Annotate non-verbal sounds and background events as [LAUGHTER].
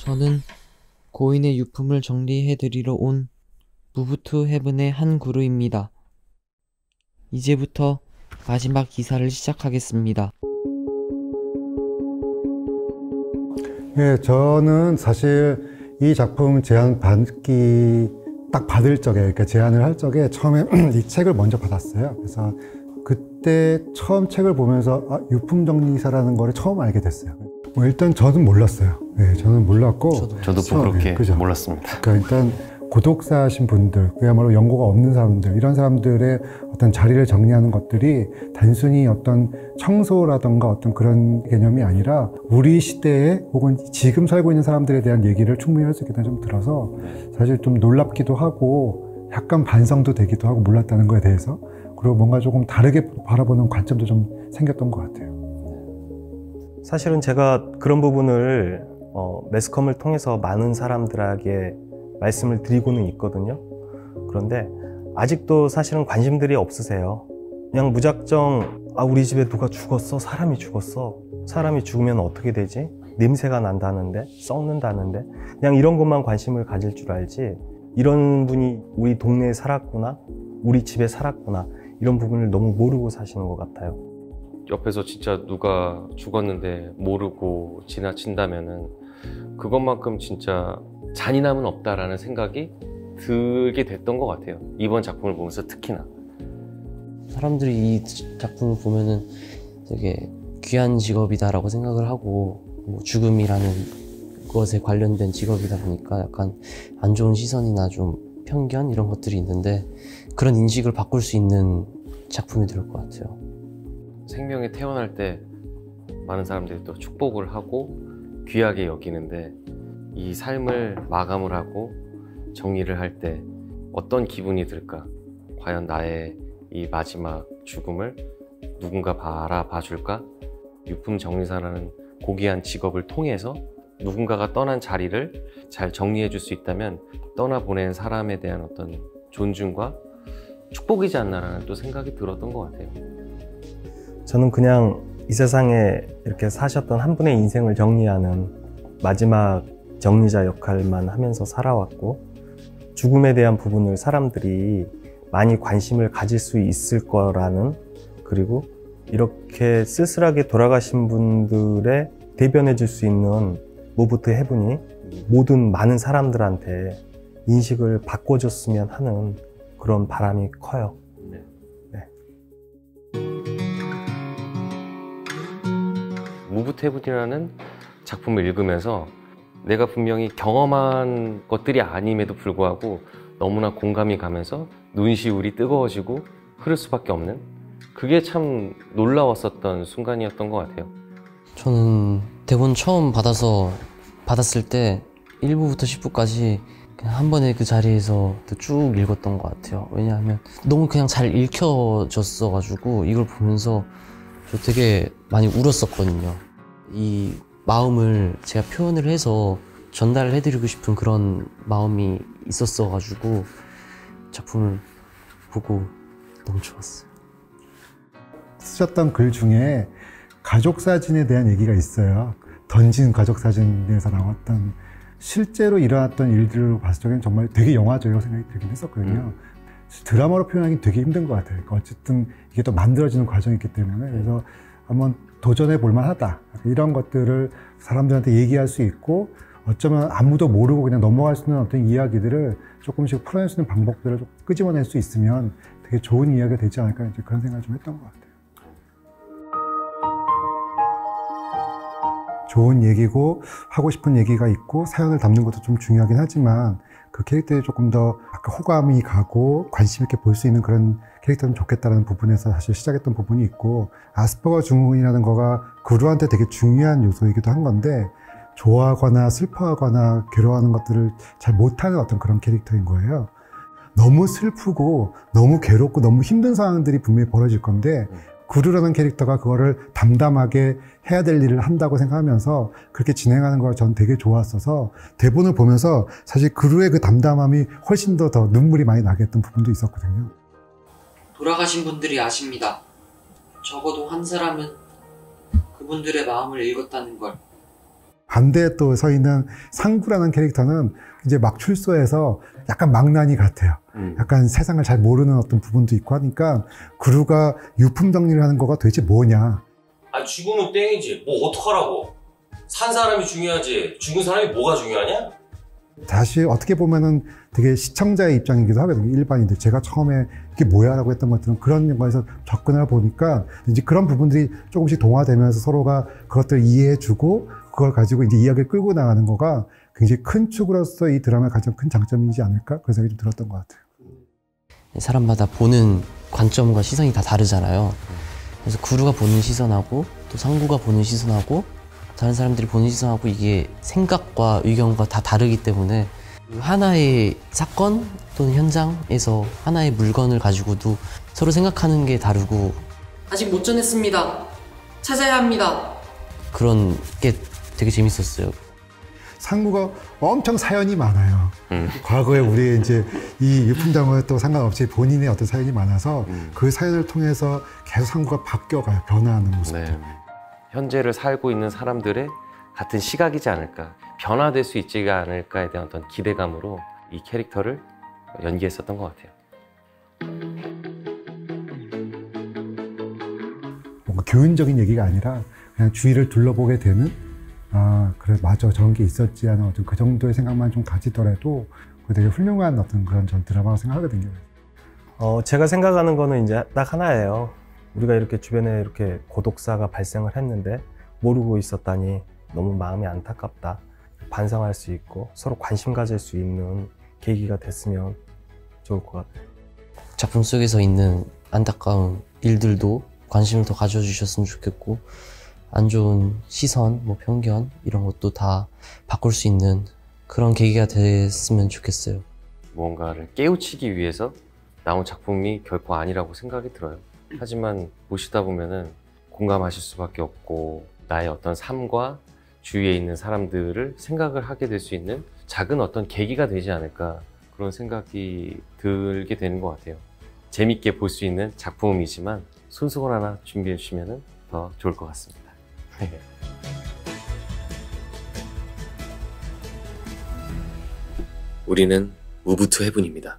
저는 고인의 유품을 정리해드리러 온 무브투 헤븐의 한 그루입니다. 이제부터 마지막 기사를 시작하겠습니다. 예, 저는 사실 이 작품 제안 받기 딱 받을 적에, 그러니까 제안을 할 적에 처음에 [CLEARS THROAT] 이 책을 먼저 받았어요. 그래서 그때 처음 책을 보면서 아, 유품 정리사라는 거를 처음 알게 됐어요. 뭐 일단 저는 몰랐어요. 네, 저는 몰랐고. 저도 저도 처음에, 그렇게 그죠? 몰랐습니다. 그러니까 일단 고독사하신 분들, 그야말로 연고가 없는 사람들, 이런 사람들의 어떤 자리를 정리하는 것들이 단순히 어떤 청소라던가 어떤 그런 개념이 아니라 우리 시대에 혹은 지금 살고 있는 사람들에 대한 얘기를 충분히 할 수 있겠다는 좀 들어서 사실 좀 놀랍기도 하고 약간 반성도 되기도 하고 몰랐다는 거에 대해서 그리고 뭔가 조금 다르게 바라보는 관점도 좀 생겼던 것 같아요. 사실은 제가 그런 부분을 어, 매스컴을 통해서 많은 사람들에게 말씀을 드리고는 있거든요. 그런데 아직도 사실은 관심들이 없으세요. 그냥 무작정 아 우리 집에 누가 죽었어? 사람이 죽었어? 사람이 죽으면 어떻게 되지? 냄새가 난다는데? 썩는다는데? 그냥 이런 것만 관심을 가질 줄 알지? 이런 분이 우리 동네에 살았구나? 우리 집에 살았구나? 이런 부분을 너무 모르고 사시는 것 같아요. 옆에서 진짜 누가 죽었는데 모르고 지나친다면은 그것만큼 진짜 잔인함은 없다라는 생각이 들게 됐던 것 같아요. 이번 작품을 보면서 특히나. 사람들이 이 작품을 보면은 되게 귀한 직업이다라고 생각을 하고 뭐 죽음이라는 것에 관련된 직업이다 보니까 약간 안 좋은 시선이나 좀 편견 이런 것들이 있는데 그런 인식을 바꿀 수 있는 작품이 될 것 같아요. 생명이 태어날 때 많은 사람들이 또 축복을 하고 귀하게 여기는데 이 삶을 마감을 하고 정리를 할 때 어떤 기분이 들까? 과연 나의 이 마지막 죽음을 누군가 바라봐 줄까? 유품 정리사라는 고귀한 직업을 통해서 누군가가 떠난 자리를 잘 정리해 줄 수 있다면 떠나보낸 사람에 대한 어떤 존중과 축복이지 않나라는 또 생각이 들었던 것 같아요. 저는 그냥 이 세상에 이렇게 사셨던 한 분의 인생을 정리하는 마지막 정리자 역할만 하면서 살아왔고 죽음에 대한 부분을 사람들이 많이 관심을 가질 수 있을 거라는 그리고 이렇게 쓸쓸하게 돌아가신 분들의 대변해 줄 수 있는 모부트 해분이 모든 많은 사람들한테 인식을 바꿔줬으면 하는 그런 바람이 커요. 무브테븐이라는 작품을 읽으면서 내가 분명히 경험한 것들이 아님에도 불구하고 너무나 공감이 가면서 눈시울이 뜨거워지고 흐를 수밖에 없는 그게 참 놀라웠었던 순간이었던 것 같아요. 저는 대본 처음 받아서 받았을 때 1부부터 10부까지 그냥 한 번에 그 자리에서 쭉 읽었던 것 같아요. 왜냐하면 너무 그냥 잘 읽혀졌어가지고 이걸 보면서 저 되게 많이 울었었거든요. 이 마음을 제가 표현을 해서 전달을 해드리고 싶은 그런 마음이 있었어가지고 작품을 보고 너무 좋았어요. 쓰셨던 글 중에 가족 사진에 대한 얘기가 있어요. 던진 가족 사진에서 나왔던 실제로 일어났던 일들을 봤을 적에는 정말 되게 영화적이라고 생각이 들긴 했었거든요. 드라마로 표현하기 되게 힘든 것 같아요. 그러니까 어쨌든 이게 또 만들어지는 과정이 있기 때문에 그래서 한번 도전해 볼 만하다. 이런 것들을 사람들한테 얘기할 수 있고 어쩌면 아무도 모르고 그냥 넘어갈 수 있는 어떤 이야기들을 조금씩 풀어낼 수 있는 방법들을 좀 끄집어낼 수 있으면 되게 좋은 이야기가 되지 않을까 이제 그런 생각을 좀 했던 것 같아요. 좋은 얘기고 하고 싶은 얘기가 있고 사연을 담는 것도 좀 중요하긴 하지만 그 캐릭터에 조금 더 아까 호감이 가고 관심 있게 볼 수 있는 그런 캐릭터는 좋겠다는 부분에서 사실 시작했던 부분이 있고 아스퍼거 증후군이라는 거가 그루한테 되게 중요한 요소이기도 한 건데 좋아하거나 슬퍼하거나 괴로워하는 것들을 잘 못하는 어떤 그런 캐릭터인 거예요. 너무 슬프고 너무 괴롭고 너무 힘든 상황들이 분명히 벌어질 건데 구루라는 캐릭터가 그거를 담담하게 해야 될 일을 한다고 생각하면서 그렇게 진행하는 걸 전 되게 좋았어서 대본을 보면서 사실 구루의 그 담담함이 훨씬 더 더 눈물이 많이 나게 했던 부분도 있었거든요. 돌아가신 분들이 아십니다. 적어도 한 사람은 그분들의 마음을 읽었다는 걸. 반대에 또 서 있는 상구라는 캐릭터는 이제 막 출소해서 약간 망나니 같아요. 음. 약간 세상을 잘 모르는 어떤 부분도 있고 하니까 구루가 유품 정리를 하는 거가 도대체 뭐냐. 아 죽으면 땡이지 뭐 어떡하라고 산 사람이 중요하지 죽은 사람이 뭐가 중요하냐? 다시 어떻게 보면은 되게 시청자의 입장이기도 하거든요. 일반인들. 제가 처음에 이게 뭐야? 라고 했던 것들은 그런 거에서 접근을 보니까 이제 그런 부분들이 조금씩 동화되면서 서로가 그것들을 이해해주고 그걸 가지고 이제 이야기를 끌고 나가는 거가 굉장히 큰 축으로서 이 드라마의 가장 큰 장점이지 않을까? 그런 생각이 좀 들었던 것 같아요. 사람마다 보는 관점과 시선이 다 다르잖아요. 그래서 구루가 보는 시선하고 또 상구가 보는 시선하고 다른 사람들이 보는 시선하고 이게 생각과 의견과 다 다르기 때문에 그 하나의 사건 또는 현장에서 하나의 물건을 가지고도 서로 생각하는 게 다르고 아직 못 전했습니다. 찾아야 합니다. 그런 게 되게 재밌었어요. 상구가 엄청 사연이 많아요. 음. 과거에 우리 이제 이 유품장을 또 상관없이 본인의 어떤 사연이 많아서 음. 그 사연을 통해서 계속 상구가 바뀌어가요. 변화하는 모습. 네. 현재를 살고 있는 사람들의 같은 시각이지 않을까, 변화될 수 있지 않을까에 대한 어떤 기대감으로 이 캐릭터를 연기했었던 것 같아요. 뭔가 교훈적인 얘기가 아니라 그냥 주위를 둘러보게 되는 아 그래 맞아 저런 게 있었지 하는 어떤 그 정도의 생각만 좀 가지더라도 그 되게 훌륭한 어떤 그런 전 드라마라고 생각하거든요. 어, 제가 생각하는 거는 이제 딱 하나예요. 우리가 이렇게 주변에 이렇게 고독사가 발생을 했는데 모르고 있었다니 너무 마음이 안타깝다. 반성할 수 있고 서로 관심 가질 수 있는 계기가 됐으면 좋을 것 같아요. 작품 속에서 있는 안타까운 일들도 관심을 더 가져주셨으면 좋겠고 안 좋은 시선, 뭐 편견 이런 것도 다 바꿀 수 있는 그런 계기가 됐으면 좋겠어요. 무언가를 깨우치기 위해서 나온 작품이 결코 아니라고 생각이 들어요. 하지만 보시다 보면은 공감하실 수밖에 없고 나의 어떤 삶과 주위에 있는 사람들을 생각을 하게 될 수 있는 작은 어떤 계기가 되지 않을까 그런 생각이 들게 되는 것 같아요. 재밌게 볼 수 있는 작품이지만 손수건 하나 준비해 주시면 더 좋을 것 같습니다. 우리는 무브투 해븐입니다.